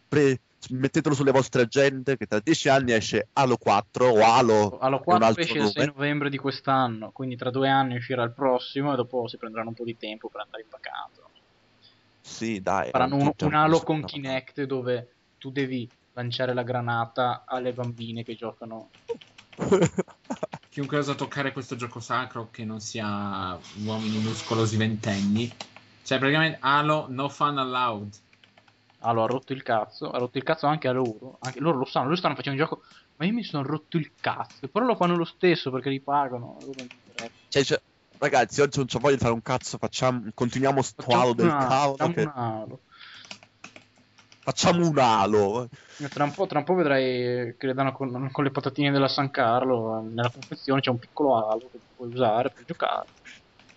pre- mettetelo sulle vostre agende che tra dieci anni esce Halo 4 o Halo. Halo è un 4 altro esce il 6 nome. novembre di quest'anno, quindi tra due anni uscirà il prossimo e dopo si prenderanno un po' di tempo per andare in vacanza. Sì, dai. Faranno un, un Halo con Kinect dove tu devi lanciare la granata alle bambine che giocano. Chiunque osa toccare questo gioco sacro che non sia uomini muscolosi ventenni. Cioè, praticamente Halo, no fun allowed. Halo ha rotto il cazzo, ha rotto il cazzo anche a loro, anche loro lo sanno, loro stanno facendo un gioco, ma io mi sono rotto il cazzo, però lo fanno lo stesso perché li pagano. Cioè, cioè, ragazzi, oggi non c'ho voglia di fare un cazzo. Facciamo, continuiamo sto Facciamo Halo del cavolo. facciamo che- un Halo. Facciamo un Halo. Tra un, po', tra un po' vedrai che le danno con, con le patatine della San Carlo. Nella confezione c'è un piccolo halo che puoi usare per giocare.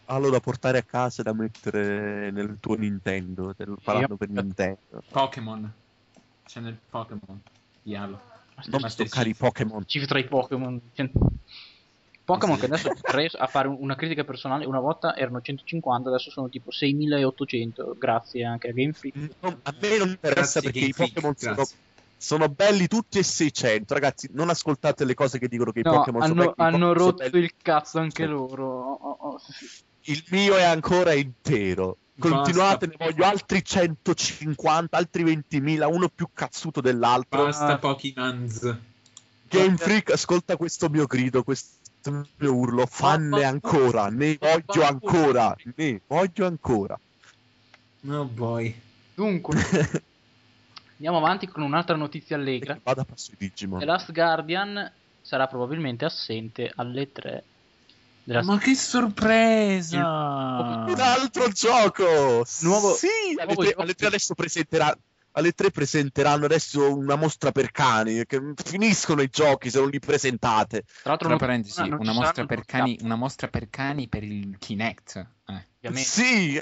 Halo da portare a casa e da mettere nel tuo Nintendo. Te lo faranno per Nintendo. Pokémon. C'è nel Pokémon. Di Halo. Non toccare i. Pokémon. cifre tra i Pokémon. Cioè, Pokémon Sì. che adesso potrei a fare una critica personale. Una volta erano 150, adesso sono tipo 6800. Grazie anche a Game Freak. Non- a me non interessa Grazie, perché Game i Pokémon sono, sono belli tutti e 600. Ragazzi, non ascoltate le cose che dicono che i No, Pokémon sono hanno, belli. i hanno rotto belli. il cazzo anche Sì. loro. Oh, oh, oh. Il mio è ancora intero. Continuate, ne Basta. voglio altri 150, altri 20.000, uno più cazzuto dell'altro. Basta Ah. Pokémons. Game Freak, ascolta questo mio grido, questo mio urlo. Fanne ancora, ne voglio ancora, ne voglio ancora. Oh boy. Dunque, andiamo avanti con un'altra notizia allegra. Vada passo i Digimon. The Last Guardian sarà probabilmente assente alle 3 della Ma che sorpresa! Un altro gioco! Nuovo- sì, alle tre, alle tre adesso presenterà alle 3 presenteranno adesso una mostra per cani, che finiscono i giochi se non li presentate. Tra l'altro, Tra parentesi, ci una mostra, cani, una mostra per cani per il Kinect. Eh. Sì,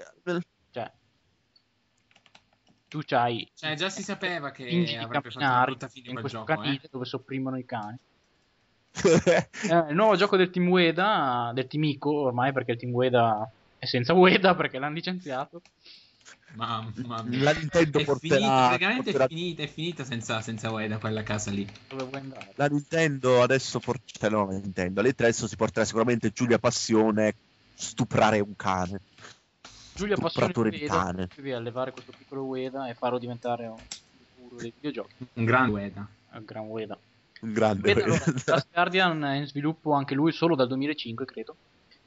Cioè, tu c'hai Cioè, già si sapeva che avrebbe fatto una brutta fine in quel questo gioco, eh. dove sopprimono i cani. Eh, il nuovo gioco del team Ueda, del team Ico ormai perché il team Ueda è senza Ueda perché l'hanno licenziato. Mamma mia. la Nintendo È porterà, finita, praticamente porterà- è finita, è finita senza, senza Ueda quella casa lì. Dove vuoi andare? la Nintendo adesso por- cioè no, la Nintendo, alle 3 adesso si porterà sicuramente Giulia Passione stuprare un cane. Giulia Passione Stupratore di cane. devi allevare questo piccolo Ueda e farlo diventare un dei videogiochi. Un gran Ueda. Un gran Ueda. Un grande. Ueda, allora, Last Guardian è in sviluppo anche lui solo dal 2005 credo.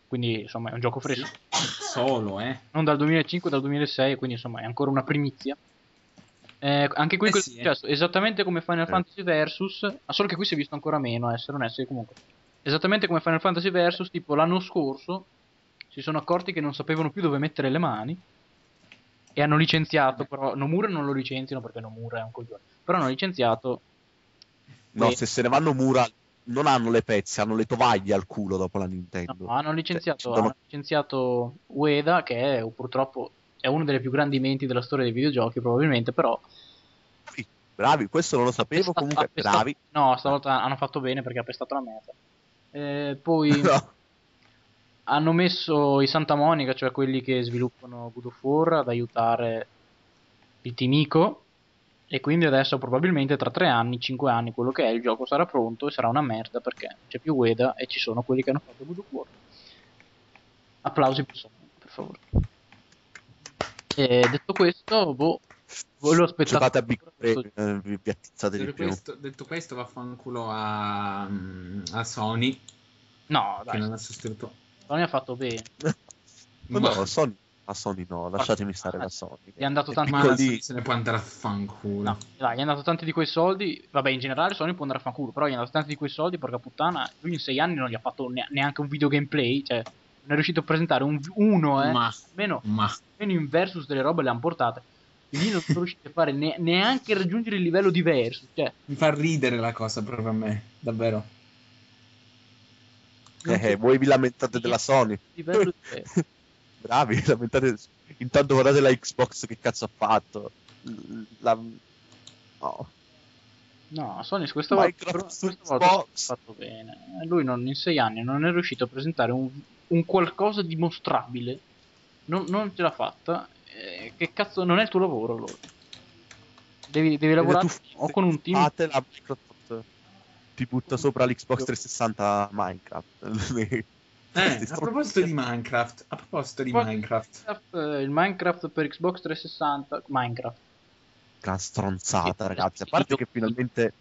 Quindi insomma è un gioco fresco. Solo, eh. non dal 2005, dal 2006, quindi insomma è ancora una primizia. Eh, anche qui Eh sì, successo? Esattamente come Final Eh. Fantasy Versus, ma solo che qui si è visto ancora meno, essere onesti comunque. Esattamente come Final Fantasy Versus, tipo l'anno scorso si sono accorti che non sapevano più dove mettere le mani e hanno licenziato, però Nomura non lo licenziano perché Nomura è un coglione, però hanno licenziato No, se se ne vanno Mura non hanno le pezze, hanno le tovaglie al culo dopo la Nintendo. No, hanno licenziato, Cioè, hanno licenziato Ueda, che è purtroppo è uno delle più grandi menti della storia dei videogiochi, probabilmente, però Bravi, questo non lo sapevo, Appesta- comunque appesta- bravi. No, stavolta hanno fatto bene perché ha pestato la merda. Eh, poi No. hanno messo i Santa Monica, cioè quelli che sviluppano God of War, ad aiutare il team Ico. E quindi adesso probabilmente tra 3 anni, 5 anni, quello che è, il gioco sarà pronto e sarà una merda perché c'è più Ueda e ci sono quelli che hanno fatto of War. Applausi per Sony, per favore. E detto questo, boh, voi lo aspettate. Giocate a Big questo- Brain, eh, vi, vi attizzate di Detto più. questo, detto questo, vaffanculo a, mm, a Sony No, che dai, non ha sostenuto. Sony ha fatto bene. Ma- no, Sony, a Sony no, lasciatemi stare da Sony. Gli È tanti Ma piccolo la lì. Se ne può andare a fanculo. No, dai, gli hanno dato tanti di quei soldi. Vabbè, in generale Sony può andare a fanculo, però gli hanno dato tanti di quei soldi, porca puttana. Lui in sei anni non gli ha fatto ne- neanche un video gameplay, cioè non è riuscito a presentare un, uno, eh. Ma, Almeno, ma almeno in versus delle robe le hanno portate. Lì non sono riusciti a fare ne- neanche a raggiungere il livello di versus, cioè. mi fa ridere la cosa proprio a me, davvero. non Eh, voi vi lamentate della Sony. livello di versus. Bravi, lamentate. Intanto guardate la Xbox che cazzo ha fatto. La... No. No, Sony questa volta, su questa volta ha fatto bene. Lui non, in sei anni non è riuscito a presentare un, un qualcosa di mostrabile. Non, non ce l'ha fatta. Eh, che cazzo, non è il tuo lavoro allora. Devi, devi lavorare tu- o con un team. Fate la Microsoft ti butta sopra l'Xbox 360 Minecraft. Eh, a proposito di Minecraft, a proposito di Poi- Minecraft, eh, il Minecraft per Xbox 360. Minecraft. Una stronzata, Sì, ragazzi. A parte che finalmente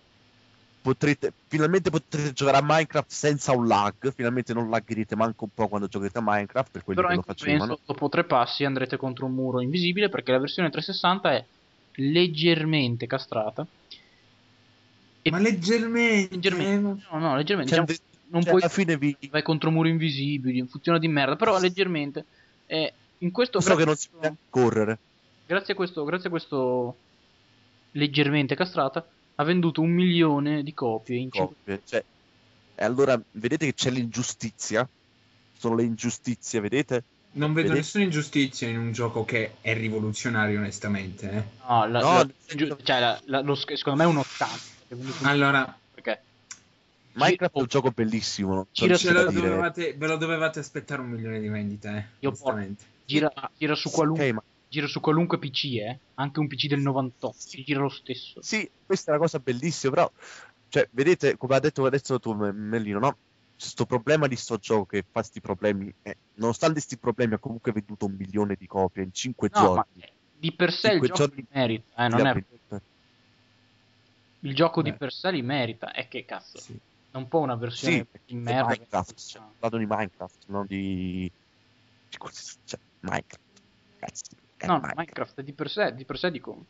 potrete, finalmente potrete giocare a Minecraft senza un lag. Finalmente non laggerete manco un po' quando giocherete a Minecraft. Per quelli Però che lo facevano. dopo tre passi andrete contro un muro invisibile perché la versione 360 è leggermente castrata. E ma leggermente, leggermente, no, no, leggermente. Cioè, diciamo, non cioè, puoi alla fine vi vai contro muri invisibili, funziona di merda, però leggermente. E in questo, so che grazie, non a si può questo, correre. grazie a questo, grazie a questo leggermente castrata, ha venduto un milione di copie in cinque- coppie. Cioè, e allora vedete che c'è l'ingiustizia. Sono le ingiustizie, vedete? non vedo Vedi? nessuna ingiustizia in un gioco che è rivoluzionario, onestamente. eh. No, la- No, la- cioè, la- la- lo secondo me è un 80. che è venuto un- Allora, Minecraft è un gioco bellissimo. C'è ce lo dovevate- ve lo dovevate aspettare un milione di vendite, eh, Io gira, gira su qualunque, Ok, ma gira su qualunque PC, eh? anche un PC del 98, si gira lo stesso. Sì, questa è una cosa bellissima, però, cioè, vedete, come ha detto adesso tu, Me- Mellino, no? Sto problema di sto gioco che fa sti problemi, eh, nonostante sti problemi ha comunque venduto un milione di copie in 5 No, ma giorni. di per sé il gioco giorni li merita, eh, non è- il gioco di Beh. per sé li merita, è che cazzo, Sì. Non può una versione Sì, di è merda. Minecraft, cioè, parlato di Minecraft, non di... di cosa- Cioè, Minecraft. Cazzo, No, no, Minecraft. Minecraft di per sé, di per sé dico.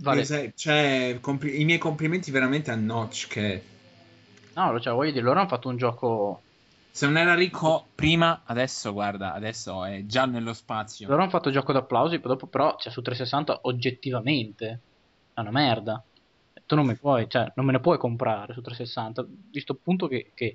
Vale, cioè, compli- i miei complimenti veramente a Notch che no, cioè, voglio dire, loro hanno fatto un gioco Se non era ricco prima, adesso guarda, adesso è già nello spazio. Loro hanno fatto gioco d'applausi, poi dopo però, cioè, su 360 oggettivamente è una merda. Tu non, puoi, cioè, non me ne puoi comprare su 360, visto appunto che, che,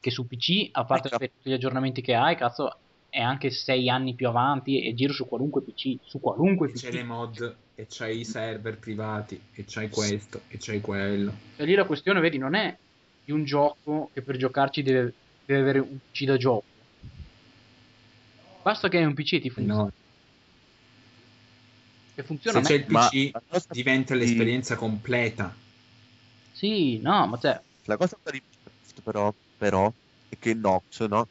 che su PC, a parte Ecco. tutti gli aggiornamenti che hai, cazzo, è anche 6 anni più avanti e giro su qualunque PC, su qualunque E c'è PC. le mod, e c'hai i server privati, e c'hai questo, e c'hai quello. E lì la questione, vedi, non è di un gioco che per giocarci deve, deve avere un PC da gioco. Basta che hai un PC e ti funziona. No. Che funziona Se c'è il Ma PC cosa diventa di- l'esperienza completa. Sì, no, ma cioè, La cosa per Minecraft però, però è che Nox, no?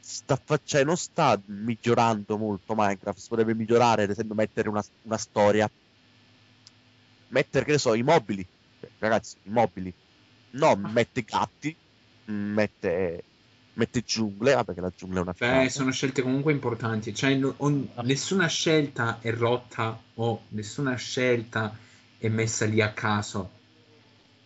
Sta cioè, non sta migliorando molto Minecraft, si potrebbe migliorare, ad esempio mettere una, una storia, mettere, che ne so, i mobili, Cioè, ragazzi, i mobili, no, mette gatti, mette, mette giungle, ah, perché la giungla è una Beh, sono scelte comunque importanti. Cioè, no- on- nessuna scelta è rotta o nessuna scelta è messa lì a caso.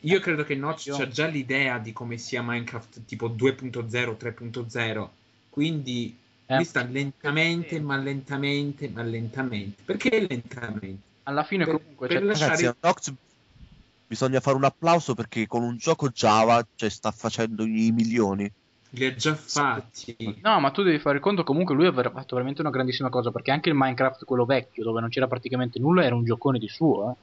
Io credo che Notch Io- c'ha già l'idea di come sia Minecraft tipo 2.0, 3.0. Quindi Eh, lui sta lentamente, sì. ma lentamente, ma lentamente. Perché lentamente? alla fine Per- comunque per cioè, la- Ragazzi, lasciare- a Nox bisogna fare un applauso perché con un gioco Java cioè, sta facendo i milioni. Li ha già fatti. No, ma tu devi fare conto comunque lui ha fatto veramente una grandissima cosa perché anche il Minecraft quello vecchio dove non c'era praticamente nulla era un giocone di suo, eh.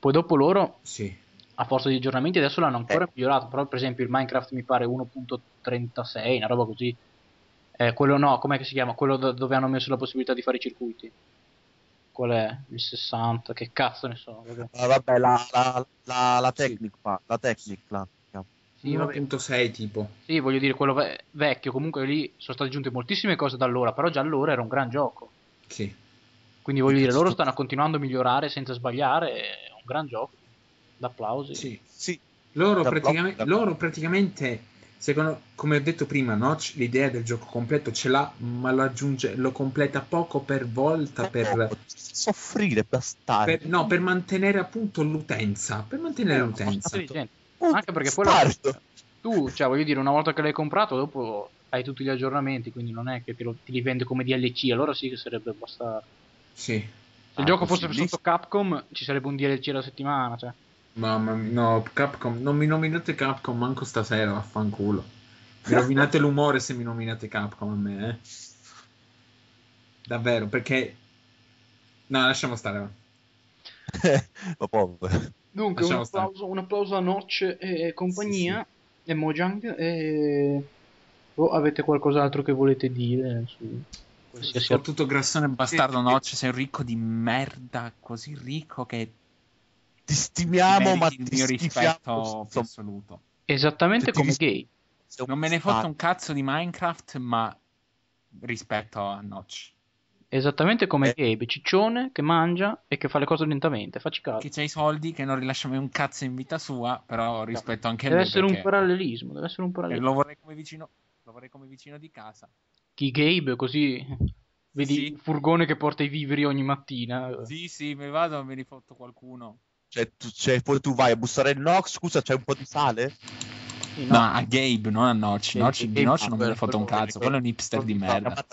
Poi dopo loro Sì. a forza di aggiornamenti adesso l'hanno ancora Eh. migliorato, però per esempio il Minecraft mi pare 1.36, una roba così. Eh, quello no, com'è che si chiama? Quello do- dove hanno messo la possibilità di fare i circuiti. Qual è? Il 60, che cazzo ne so. vabbè. Ah, vabbè, la, la, la, la Sì. Technic, fa- la Technic, la- Sì, vabbè. 1.6 tipo. Sì, voglio dire, quello ve- vecchio, comunque lì sono state aggiunte moltissime cose da allora, però già allora era un gran gioco. Sì. Quindi voglio dire, loro stanno continuando a migliorare senza sbagliare, è un gran gioco. D'applausi. Sì. Sì, Loro, Da praticamente, loro praticamente, secondo, come ho detto prima, Notch l'idea del gioco completo ce l'ha, ma lo aggiunge, lo completa poco per volta per, soffrire, bastare. per- no, per mantenere appunto l'utenza. Per mantenere Eh, l'utenza. Anche perché poi bastardo. tu, cioè, voglio dire, una volta che l'hai comprato, dopo hai tutti gli aggiornamenti, quindi non è che te, lo, ti li vende come DLC, allora sì che sarebbe abbastanza... Sì. Se il Ah, gioco fosse possibilissimo. sotto Capcom, ci sarebbe un DLC alla settimana, cioè. Mamma mia, no, Capcom, non mi nominate Capcom manco stasera, vaffanculo. Mi rovinate l'umore se mi nominate Capcom a me, eh. Davvero, perché... No, lasciamo stare. Ma povero. Dunque, un applauso, un applauso a Notch e compagnia, e Mojang, e... O avete qualcos'altro che volete dire su qualsiasi Soprattutto grassone bastardo Sì. Notch, sei un ricco di merda, così ricco che Ti stimiamo, ma ti mio rispetto assoluto. Esattamente come gay. sei Non me ne fotte un cazzo di Minecraft, ma rispetto a Notch. Esattamente come Eh. Gabe, ciccione che mangia e che fa le cose lentamente. Facci caso. Che c'ha i soldi, che non rilascia mai un cazzo in vita sua, però rispetto anche a Deve lui. essere un perché- parallelismo. Deve essere un e parallelismo. lo vorrei come vicino. Lo vorrei come vicino di casa. Chi Gabe, così vedi Sì. il furgone che porta i viveri ogni mattina. Sì, sì, mi vado, me ne fotto qualcuno. Cioè, tu, cioè, poi tu vai a bussare no, scusa, c'è un po' di sale? Sì, No, a Gabe, non a Notch. Notch di Notch non me ne fotte un cazzo. Quello è un hipster di merda.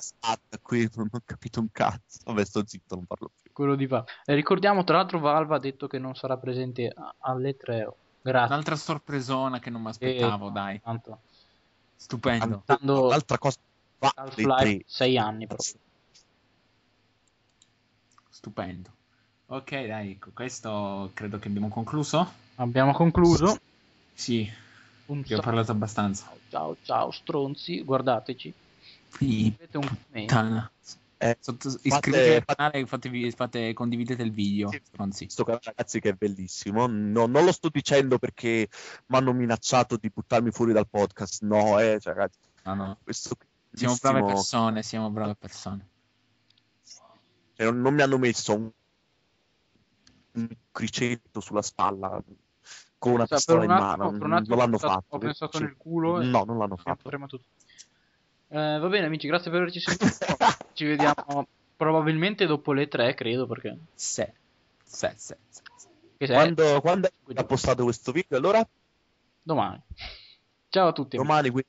Qui, non ho capito un cazzo. Vabbè, sto zitto, non parlo più. quello di Valve. Eh, ricordiamo, tra l'altro, Valve ha detto che non sarà presente alle 3. Grazie. Un'altra sorpresona che non mi aspettavo, Eh, dai. Tanto. Stupendo. Dando L'altra cosa va Half-Life tre. 6 anni proprio. Stupendo. Ok, dai, con questo credo che abbiamo concluso. Abbiamo concluso. Sì, Un vi ho parlato abbastanza. ciao, ciao, ciao, stronzi. Guardateci. Sì, un. Eh, Sotto- fate- iscrivetevi al canale e fatevi- fate- condividete il video. Sì. stronzi. Sto canale, ragazzi, che è bellissimo. No, non lo sto dicendo perché mi hanno minacciato di buttarmi fuori dal podcast. No, eh, cioè, ragazzi, No, no. questo Siamo brave persone, siamo brave persone. cioè, non, non mi hanno messo un, un cricetto sulla spalla con una Cioè, pistola in un mano. attimo- per un non l'hanno pensato- fatto. Ho pensato Sì. nel culo. No, non l'hanno Sì, fatto. Eh, va bene, amici, grazie per averci sentito. Ci vediamo probabilmente dopo le 3, credo, perché... Se. Se, se, se, se. che se- Quando, quando ha postato questo video, allora? Domani. Ciao a tutti. Domani, qui-